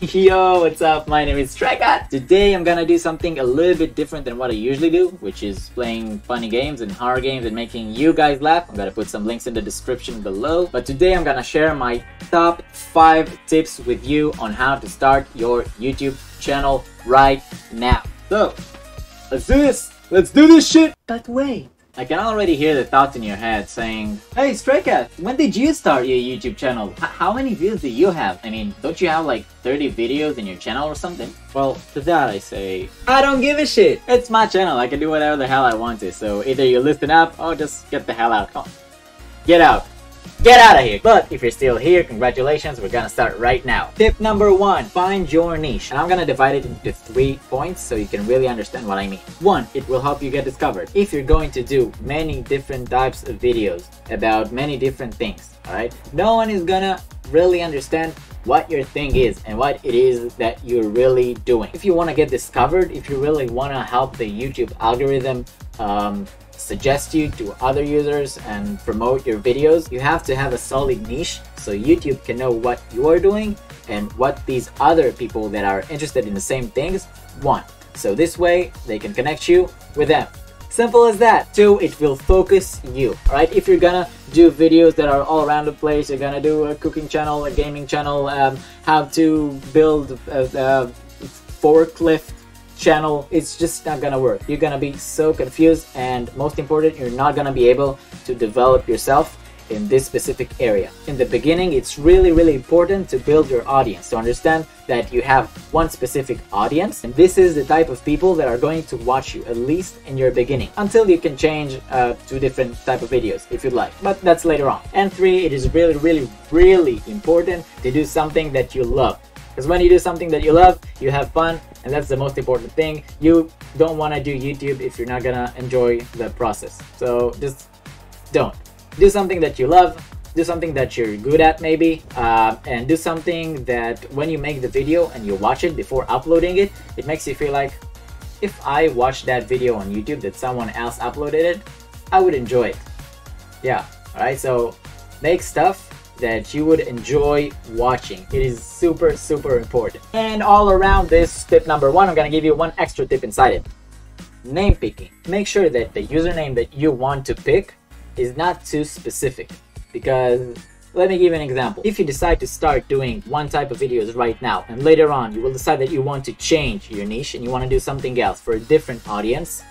Yo, what's up? My name is Stray Cat. Today I'm gonna do something a little bit different than what I usually do, which is playing funny games and horror games and making you guys laugh. I'm gonna put some links in the description below. But today I'm gonna share my top 5 tips with you on how to start your YouTube channel right now. So, let's do this! Let's do this shit! But wait, I can already hear the thoughts in your head saying, Hey Stray Cat, when did you start your YouTube channel? H how many views do you have? I mean, don't you have like 30 videos in your channel or something? Well, to that I say, I don't give a shit! It's my channel, I can do whatever the hell I want to, so either you listen up or just get the hell out. Come on. Get out! Get out of here! But if you're still here, congratulations, we're gonna start right now. Tip number one, find your niche. And I'm gonna divide it into three points so you can really understand what I mean. One, it will help you get discovered. If you're going to do many different types of videos about many different things, alright? No one is gonna really understand what your thing is and what it is that you're really doing. If you want to get discovered, if you really want to help the YouTube algorithm um, suggest you to other users and promote your videos, you have to have a solid niche so YouTube can know what you're doing and what these other people that are interested in the same things want. So this way they can connect you with them. Simple as that. Two, it will focus you. Alright, if you're gonna do videos that are all around the place, you're gonna do a cooking channel, a gaming channel, um, how to build a, a forklift channel, it's just not gonna work. You're gonna be so confused and most important, you're not gonna be able to develop yourself in this specific area. In the beginning, it's really, really important to build your audience, to understand that you have one specific audience, and this is the type of people that are going to watch you, at least in your beginning, until you can change uh, to different type of videos if you'd like, but that's later on. And three, it is really, really, really important to do something that you love. Because when you do something that you love, you have fun, and that's the most important thing. You don't want to do YouTube if you're not gonna enjoy the process. So just don't. Do something that you love, do something that you're good at maybe, uh, and do something that when you make the video and you watch it before uploading it, it makes you feel like, if I watched that video on YouTube that someone else uploaded it, I would enjoy it. Yeah, alright, so make stuff that you would enjoy watching. It is super, super important. And all around this tip number one, I'm gonna give you one extra tip inside it. Name picking. Make sure that the username that you want to pick is not too specific because let me give you an example. If you decide to start doing one type of videos right now and later on you will decide that you want to change your niche and you want to do something else for a different audience,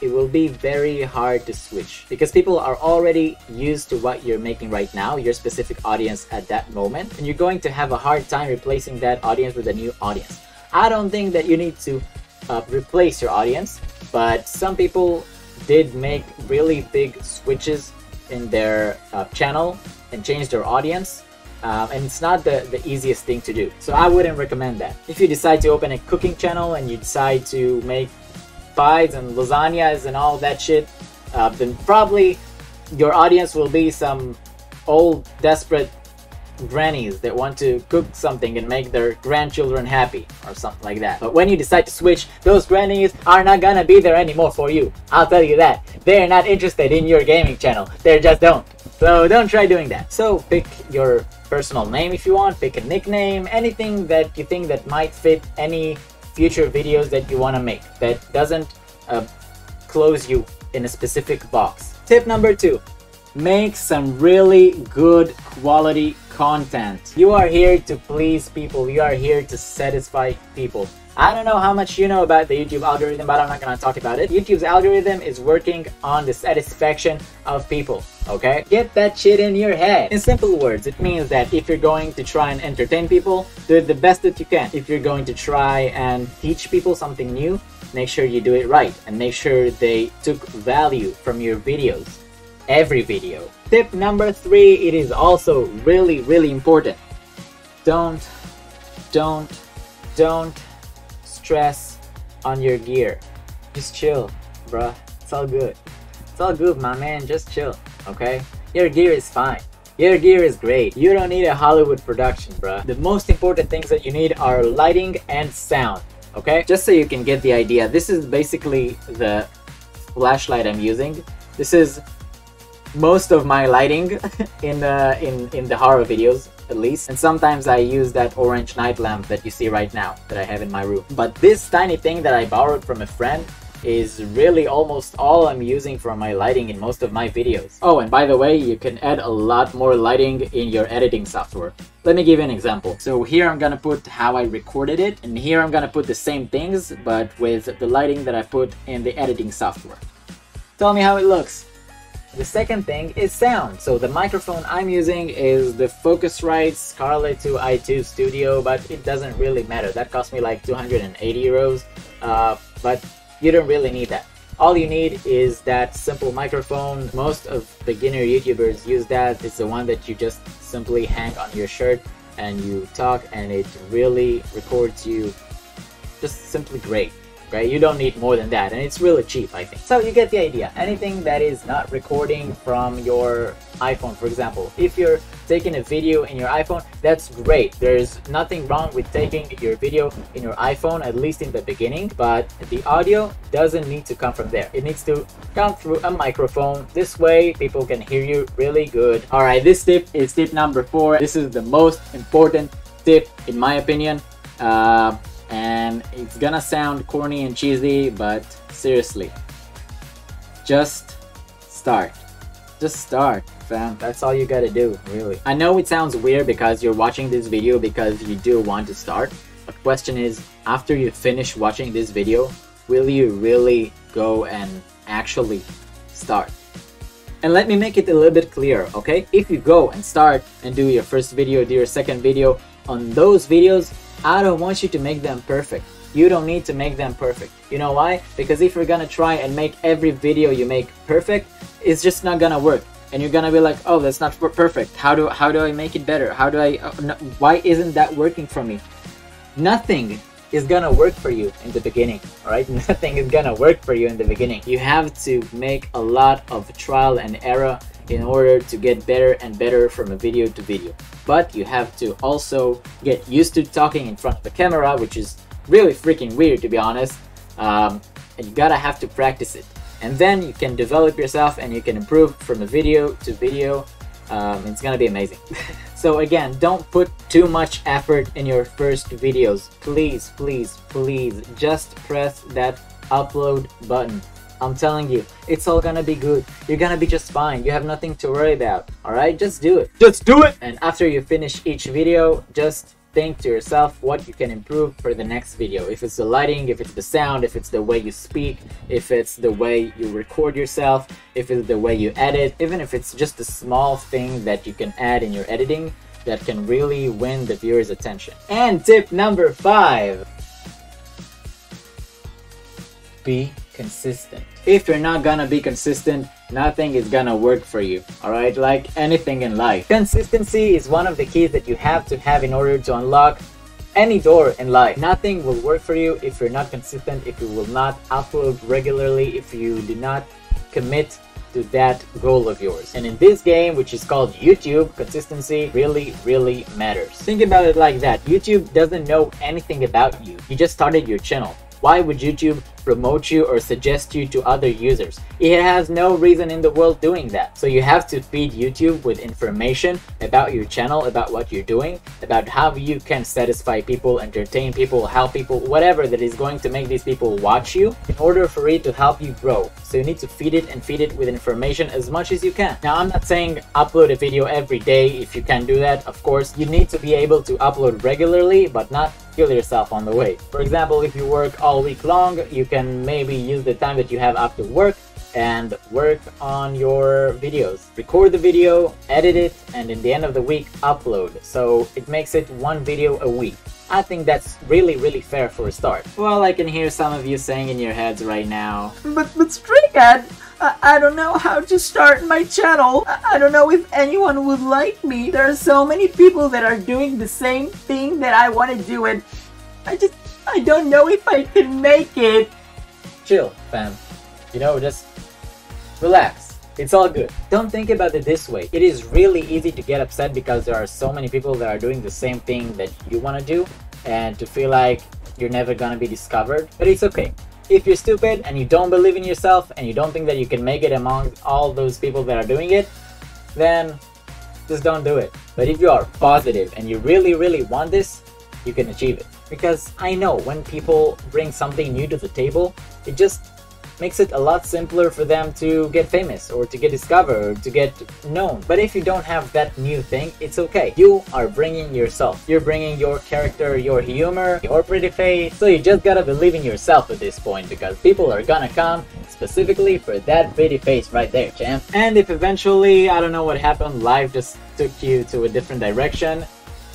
it will be very hard to switch because people are already used to what you're making right now, your specific audience at that moment, and you're going to have a hard time replacing that audience with a new audience. I don't think that you need to uh, replace your audience, but some people did make really big switches in their uh, channel and change their audience um, and it's not the, the easiest thing to do. So I wouldn't recommend that. If you decide to open a cooking channel and you decide to make pies and lasagnas and all that shit, uh, then probably your audience will be some old desperate grannies that want to cook something and make their grandchildren happy or something like that. But when you decide to switch, those grannies are not gonna be there anymore for you. I'll tell you that. They're not interested in your gaming channel. They just don't. So don't try doing that. So pick your personal name if you want, pick a nickname, anything that you think that might fit any future videos that you want to make that doesn't uh, close you in a specific box. Tip number two, make some really good quality content. You are here to please people. You are here to satisfy people. I don't know how much you know about the YouTube algorithm, but I'm not gonna talk about it. YouTube's algorithm is working on the satisfaction of people, okay? Get that shit in your head. In simple words, it means that if you're going to try and entertain people, do it the best that you can. If you're going to try and teach people something new, make sure you do it right and make sure they took value from your videos. Every video. Tip number three, it is also really, really important. Don't, don't, don't stress on your gear. Just chill, bruh. It's all good. It's all good, my man. Just chill, okay? Your gear is fine. Your gear is great. You don't need a Hollywood production, bruh. The most important things that you need are lighting and sound, okay? Just so you can get the idea, this is basically the flashlight I'm using. This is most of my lighting in the in in the horror videos at least. And sometimes I use that orange night lamp that you see right now that I have in my room. But this tiny thing that I borrowed from a friend is really almost all I'm using for my lighting in most of my videos. Oh, and by the way, you can add a lot more lighting in your editing software. Let me give you an example. So here I'm gonna put how I recorded it, and here I'm gonna put the same things, but with the lighting that I put in the editing software. Tell me how it looks. The second thing is sound. So the microphone I'm using is the Focusrite Scarlett 2i2 Studio, but it doesn't really matter. That cost me like 280 euros. Uh, but you don't really need that. All you need is that simple microphone. Most of beginner YouTubers use that. It's the one that you just simply hang on your shirt and you talk and it really records you just simply great right? You don't need more than that, and it's really cheap, I think. So you get the idea. Anything that is not recording from your iPhone, for example. If you're taking a video in your iPhone, that's great. There's nothing wrong with taking your video in your iPhone, at least in the beginning, but the audio doesn't need to come from there. It needs to come through a microphone. This way, people can hear you really good. All right, this tip is tip number four. This is the most important tip, in my opinion. Uh, and it's gonna sound corny and cheesy, but seriously, just start. Just start, fam. That's all you gotta do, really. I know it sounds weird because you're watching this video because you do want to start. The question is, after you finish watching this video, will you really go and actually start? And let me make it a little bit clearer, okay? If you go and start and do your first video, do your second video, on those videos, I don't want you to make them perfect. You don't need to make them perfect. You know why? Because if you're gonna try and make every video you make perfect, it's just not gonna work. And you're gonna be like, oh, that's not perfect. How do how do I make it better? How do I? Uh, no, why isn't that working for me? Nothing is gonna work for you in the beginning. All right, nothing is gonna work for you in the beginning. You have to make a lot of trial and error in order to get better and better from a video to video. But you have to also get used to talking in front of the camera, which is really freaking weird to be honest. Um, and you gotta have to practice it. And then you can develop yourself and you can improve from a video to video. Um, it's gonna be amazing. so again, don't put too much effort in your first videos. Please, please, please, just press that upload button. I'm telling you, it's all gonna be good. You're gonna be just fine. You have nothing to worry about. Alright? Just do it. Just do it! And after you finish each video, just think to yourself what you can improve for the next video. If it's the lighting, if it's the sound, if it's the way you speak, if it's the way you record yourself, if it's the way you edit, even if it's just a small thing that you can add in your editing that can really win the viewer's attention. And tip number five. Be consistent. If you're not gonna be consistent, nothing is gonna work for you, alright? Like anything in life. Consistency is one of the keys that you have to have in order to unlock any door in life. Nothing will work for you if you're not consistent, if you will not upload regularly, if you do not commit to that goal of yours. And in this game, which is called YouTube, consistency really, really matters. Think about it like that. YouTube doesn't know anything about you. You just started your channel. Why would YouTube promote you or suggest you to other users? It has no reason in the world doing that. So you have to feed YouTube with information about your channel, about what you're doing, about how you can satisfy people, entertain people, help people, whatever that is going to make these people watch you in order for it to help you grow. So you need to feed it and feed it with information as much as you can. Now I'm not saying upload a video every day if you can do that, of course. You need to be able to upload regularly, but not kill yourself on the way. For example, if you work all week long, you can maybe use the time that you have after work and work on your videos. Record the video, edit it, and in the end of the week, upload. So it makes it one video a week. I think that's really, really fair for a start. Well, I can hear some of you saying in your heads right now, But, but Stray Cat, I, I don't know how to start my channel. I, I don't know if anyone would like me. There are so many people that are doing the same thing that I want to do and I just, I don't know if I can make it. Chill, fam. You know, just relax. It's all good. Don't think about it this way. It is really easy to get upset because there are so many people that are doing the same thing that you want to do and to feel like you're never gonna be discovered. But it's okay. If you're stupid and you don't believe in yourself and you don't think that you can make it among all those people that are doing it, then just don't do it. But if you are positive and you really, really want this, you can achieve it. Because I know when people bring something new to the table, it just makes it a lot simpler for them to get famous or to get discovered or to get known. But if you don't have that new thing, it's okay. You are bringing yourself. You're bringing your character, your humor, your pretty face. So you just gotta believe in yourself at this point because people are gonna come specifically for that pretty face right there, champ. And if eventually, I don't know what happened, life just took you to a different direction,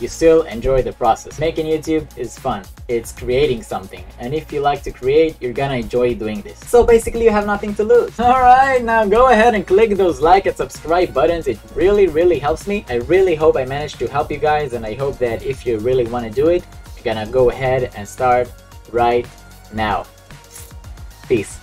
you still enjoy the process. Making YouTube is fun. It's creating something. And if you like to create, you're gonna enjoy doing this. So basically you have nothing to lose. Alright, now go ahead and click those like and subscribe buttons. It really, really helps me. I really hope I managed to help you guys and I hope that if you really want to do it, you're gonna go ahead and start right now. Peace.